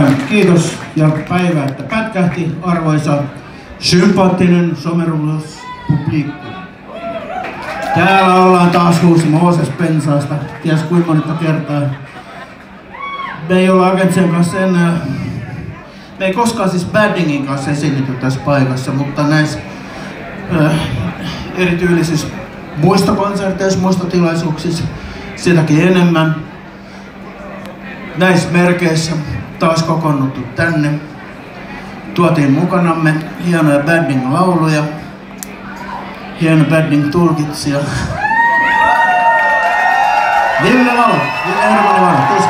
Ei mitään. Kiitos ja päivä, että pätkähti arvoisa sympaattinen somerullos publiikku. Täällä ollaan taas huusi Mooses Pensaasta, ties kuinka monta kertaa. Me ei olla Agentsien kanssa enää, me ei koskaan siis Baddingin kanssa esiinnytty tässä paikassa, mutta näissä äh, erityylisissä muistokonserteissa, muistotilaisuuksissa sitäkin enemmän. Näissä merkeissä taas kokoonnuttu tänne. Tuotiin mukanamme hienoja Badding-lauluja, hieno Badding-tulkitsija. Ville Valo, Ville Hermanni Valo, tuus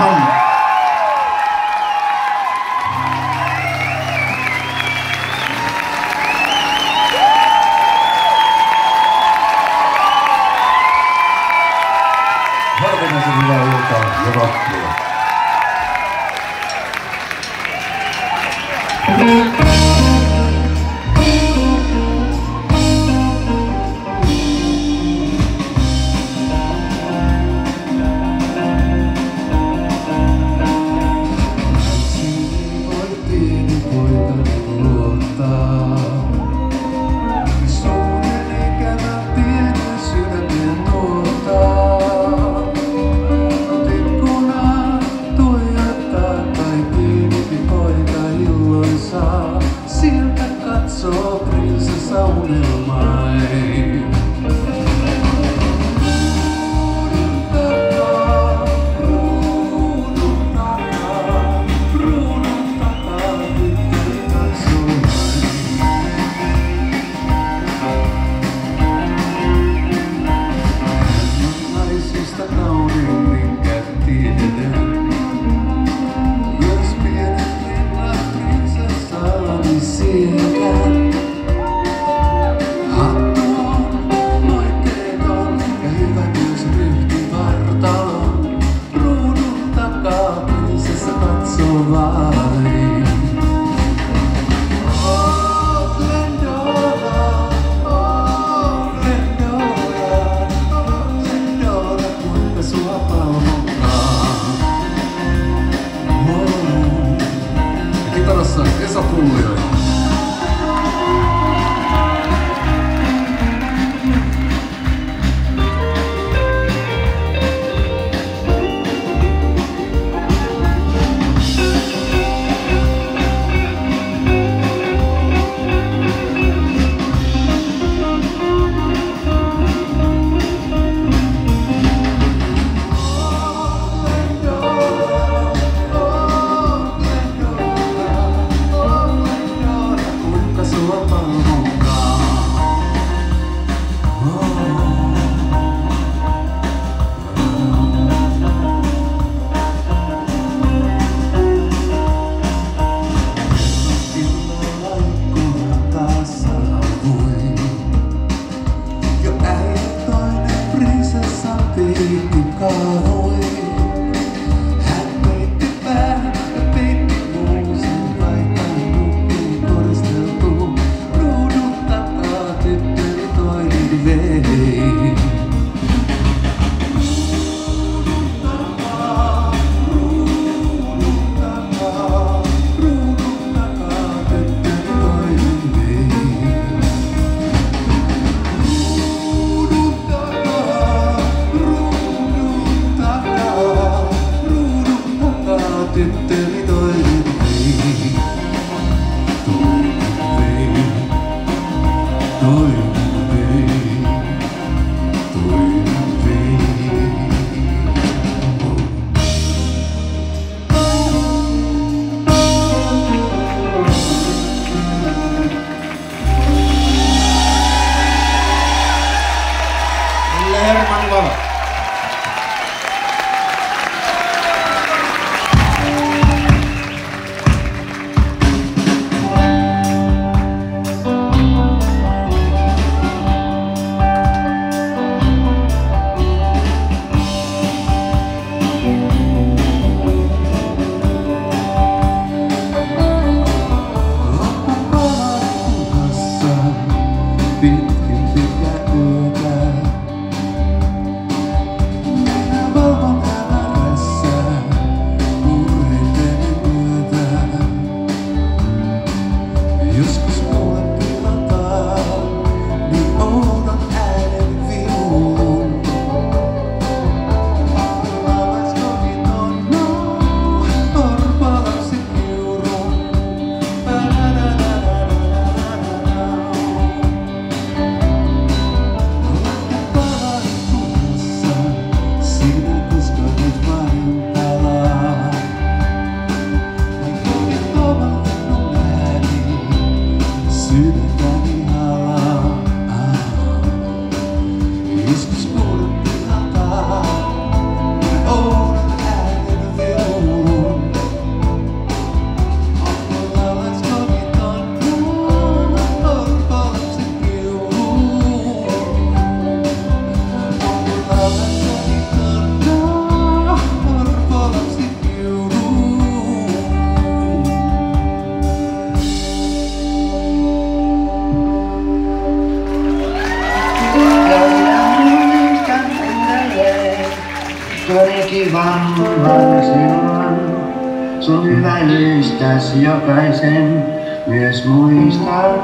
kullanın. Hyväilystäs jokaisen myös muistan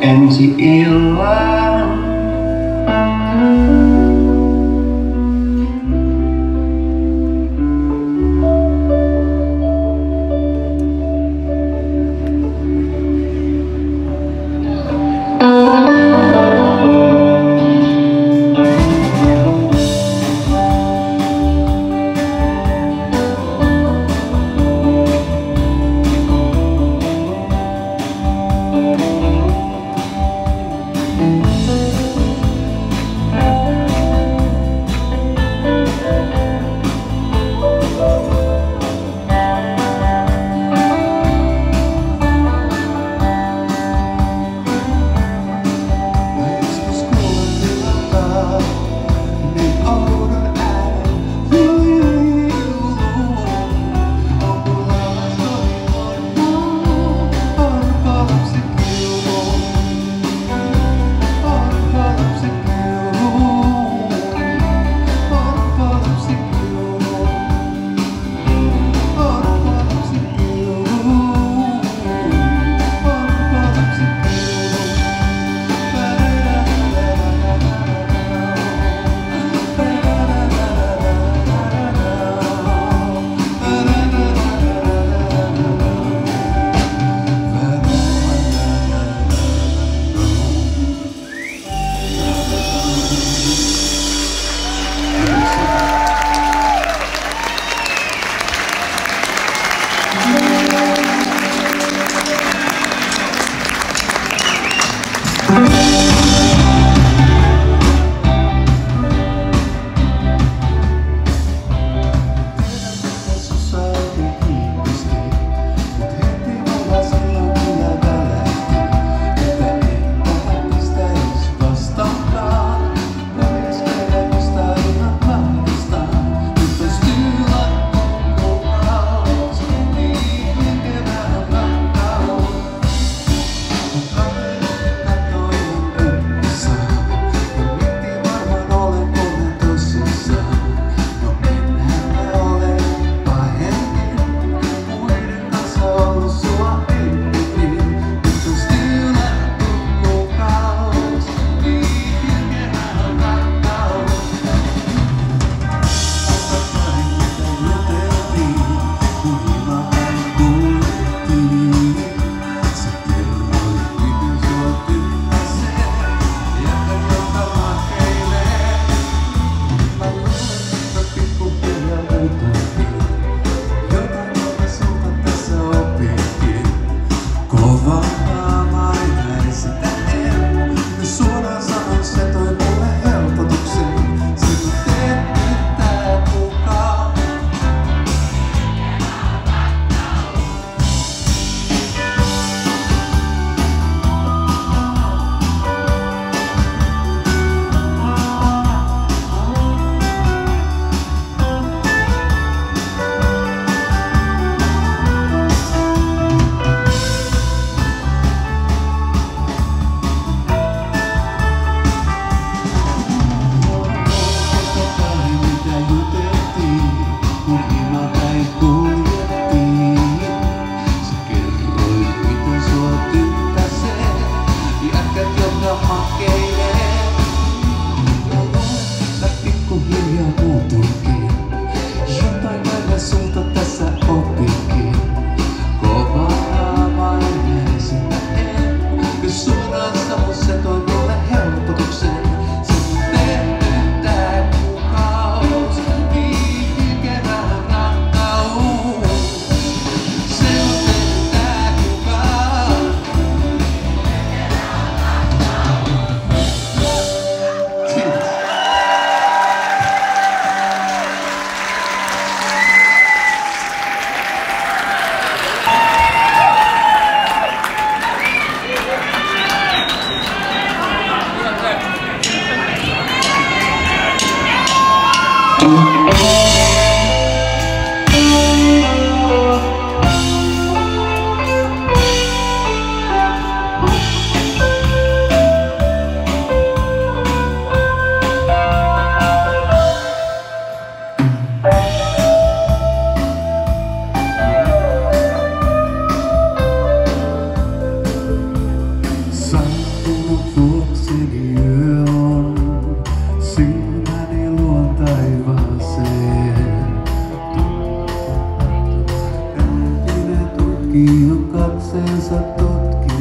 ensi illan.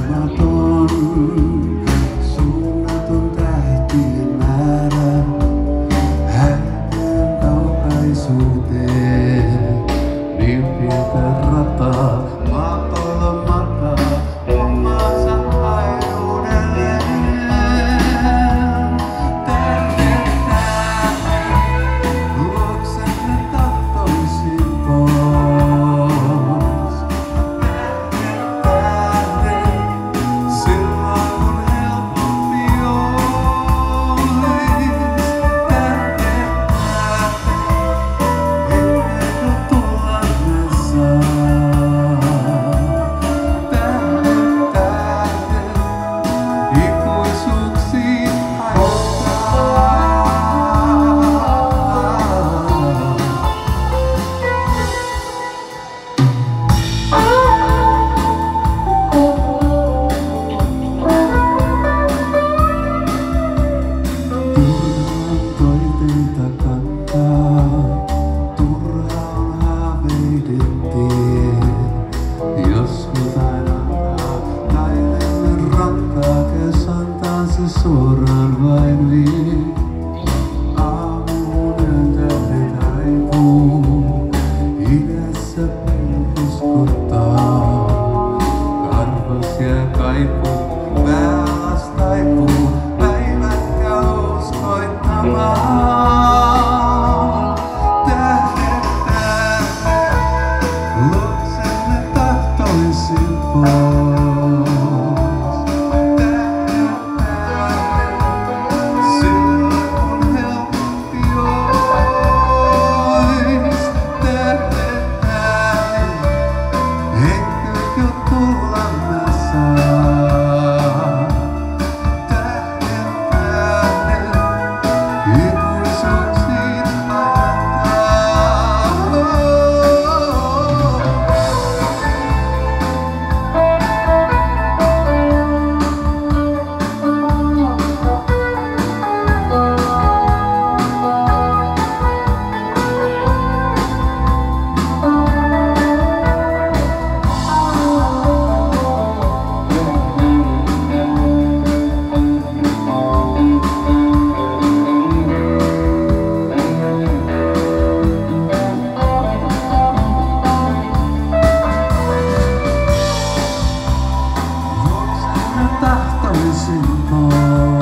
mà con carta, esse nó.